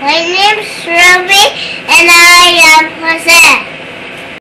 My name's Ruby